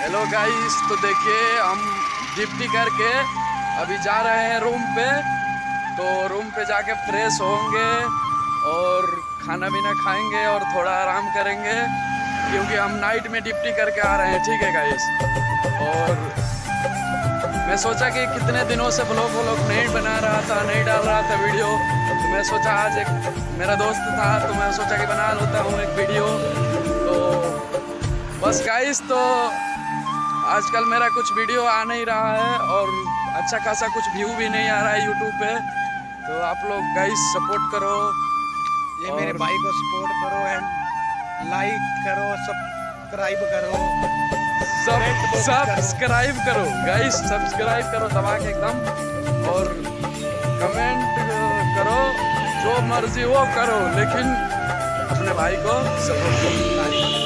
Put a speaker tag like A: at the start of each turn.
A: Hello guys तो देखिए, हम डिप्टी करके अभी जा रहे हैं रूम पे। तो रूम पे जाके फ्रेश होंगे और खाना पीना खाएँगे और थोड़ा आराम करेंगे, क्योंकि हम नाइट में डिप्टी करके आ रहे हैं। ठीक है गाइस और मैं सोचा कि कितने दिनों से ब्लॉग व्लॉग नहीं बना रहा था, नहीं डाल रहा था वीडियो तो मैं सोचा, आज एक मेरा दोस्त था तो मैं सोचा कि बना लेता हूँ एक वीडियो बस गाइस तो आजकल मेरा कुछ वीडियो आ नहीं रहा है और अच्छा खासा कुछ व्यू भी नहीं आ रहा है यूट्यूब पे। तो आप लोग गाइस सपोर्ट करो
B: ये मेरे भाई को सपोर्ट करो एंड लाइक करो सब्सक्राइब करो।
A: सब सब्सक्राइब करो। गाइस सब्सक्राइब करो दबा के एकदम और कमेंट करो जो मर्ज़ी वो करो लेकिन अपने भाई को सपोर्ट करो।